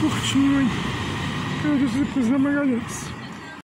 curtinho, hein? Quero dizer, coisa na Magalhães.